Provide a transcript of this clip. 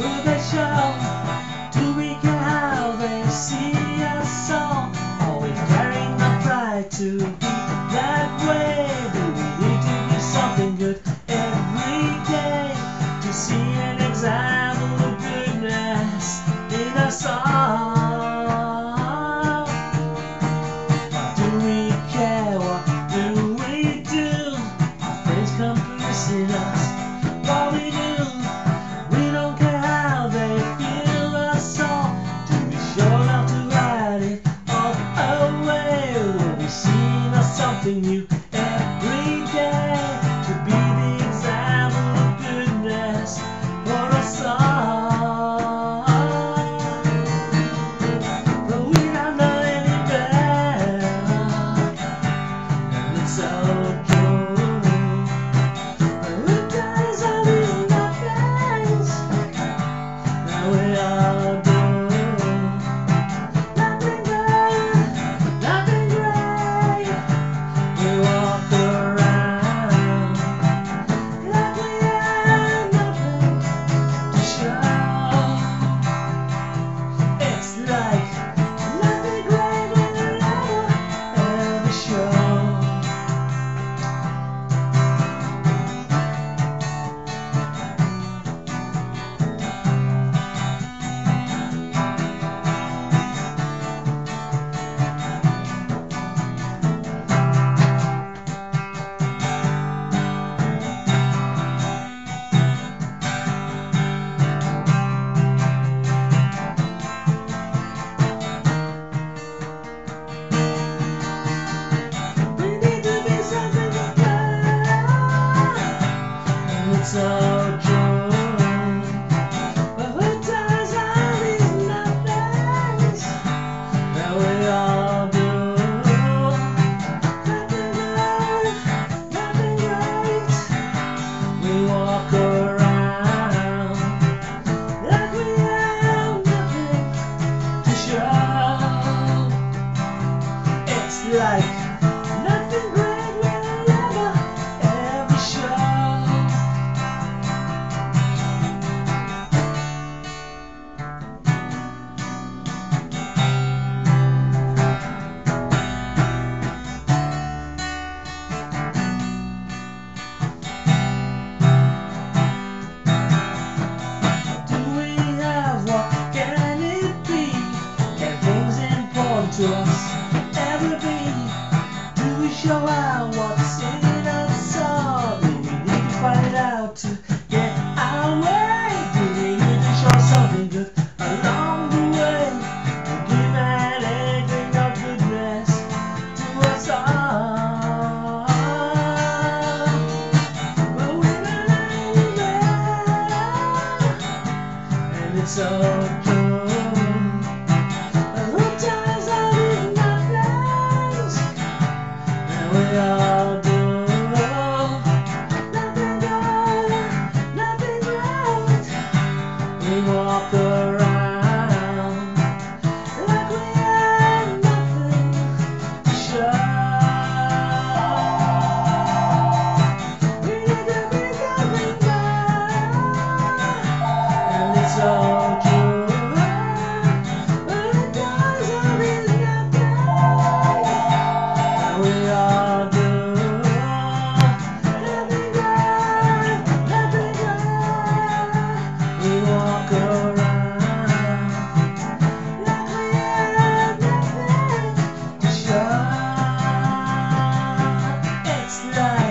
with they see us all. To be that way. Do we need to be something good every day to see an example of goodness in us all? Do we care? What do we do? Our friends complicit us. something new every day to be the example of goodness for us all. But we don't know any better, and it's okay. sun. just ever be. Do we show out what's in us all? Do we need to find it out to get our way? Do we need to show something good along the way? To give an ending of the dress to us all. But we're not and it's okay. bye.